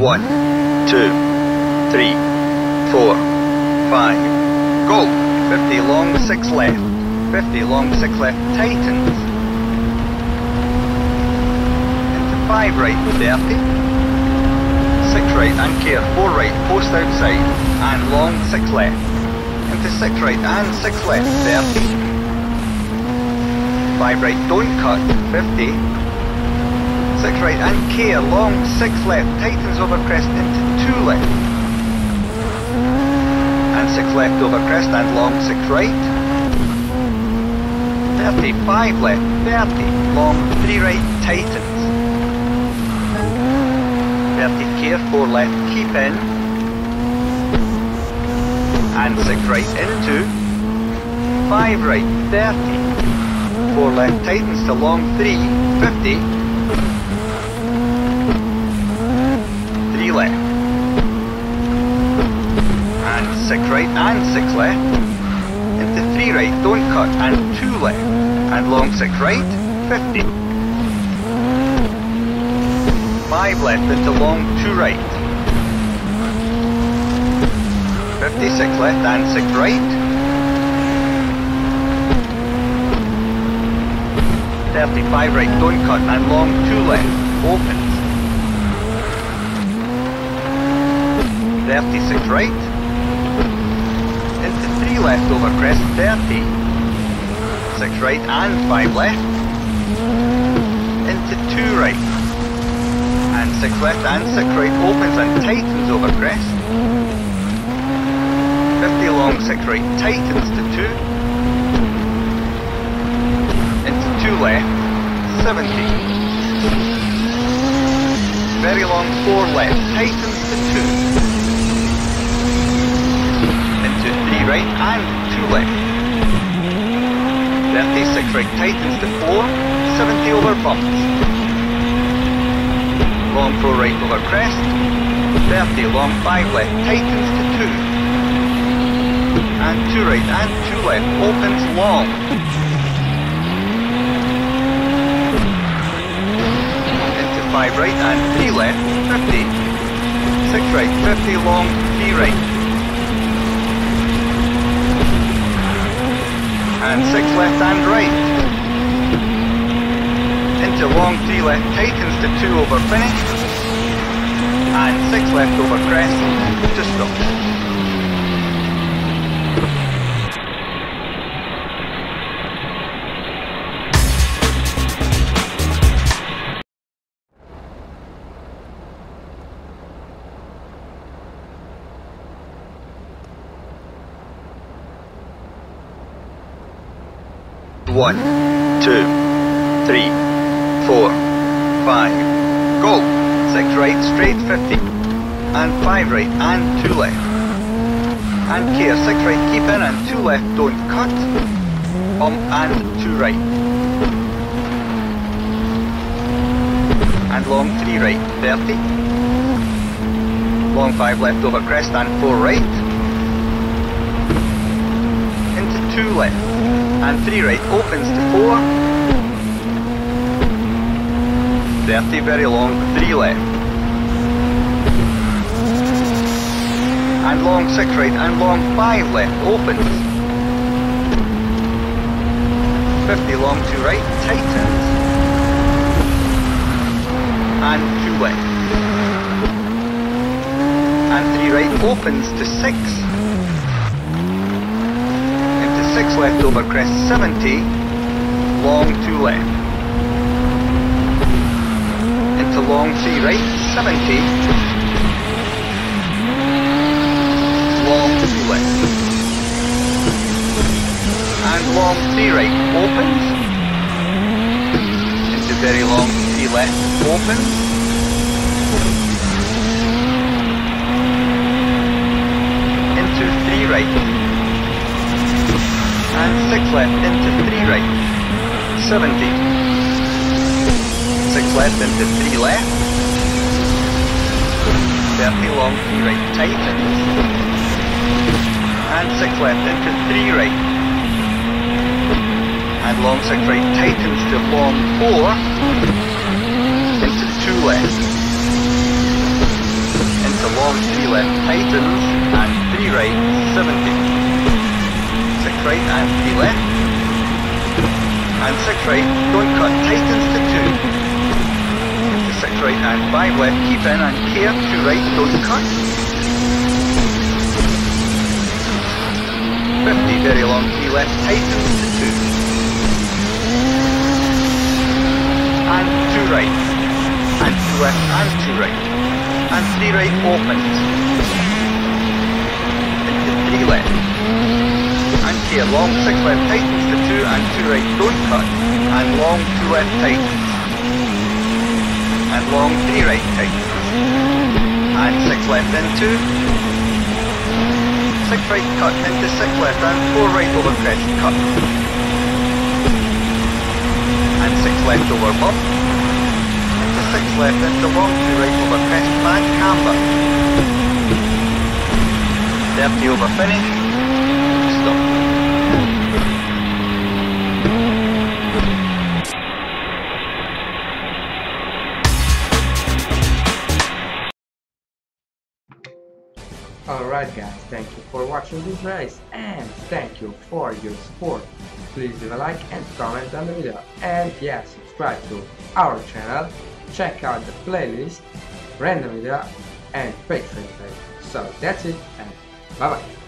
One, two, three, four, five. Go! 50 long, six left. 50 long, six left. Tightens. Into five right, 30. Six right and care. Four right, post outside. And long, six left. Into six right and six left, 30. Five right, don't cut, 50. Six right and care, long, six left, tightens over crest into two left. And six left over crest and long, six right. 35 left, 30, long, three right, tightens. 30 care, four left, keep in. And six right into. Five right, 30. Four left, tightens to long, three, 50. Three left. And six right and six left. Into three right, don't cut, and two left. And long six right, 50. Five left into long two right. 56 left and six right. 35 right, don't cut, and long two left, opens. 36 right. Into three left over crest, 30. Six right and five left. Into two right. And six left and six right opens and tightens over crest. 50 long, six right, tightens to two. Into two left, 70. Very long, four left, tightens to two. Into three right and two left. 36 right, tightens to four, 70 over bumps. Long four right over crest, 30 long five left, tightens to two. And two right and two left, opens long. Into five right and three left, 50. Six right, 50 long, three right. And six left and right. Into long three left, tightens to two over finish. And six left over crest, to stop. One, two, three, four, five. Go! Six right, straight 50. And five right, and two left. And care, six right, keep in, and two left, don't cut. Bump, and two right. And long three right, 30. Long five left over crest, and four right. Into two left and 3 right opens to 4. 30 very long, 3 left. And long 6 right and long 5 left opens. 50 long 2 right tightens. And 2 left. And 3 right opens to 6 left over crest 70, long two left. Into long three right, 70, long two left. And long three right, opens. Into very long three left, opens. Into three right, and six left into three right. 70. Six left into three left. 30 long three right tightens. And six left into three right. And long six right tightens to long four. Into two left. long, 3 left, tightens, and 3 right, 70. 6 right and 3 left. And 6 right, don't cut, tightens to 2. 6 right and 5 left, keep in and care, 2 right, don't cut. 50, very long, 3 left, tightens to 2. And 2 right. And 2 left and 2 right. And 3 right opens. Into 3 left. Here, long 6 left tightens to 2 and 2 right, don't cut. And long 2 left tightens. And long 3 right tightens. And 6 left into 6 right cut into 6 left and 4 right over crest cut. And 6 left over bump. Into 6 left into long 2 right over crest and camber. 30 over finish. Alright guys, thank you for watching this race and thank you for your support. Please leave a like and comment on the video and yeah, subscribe to our channel, check out the playlist, random video and Patreon page. So that's it and bye bye.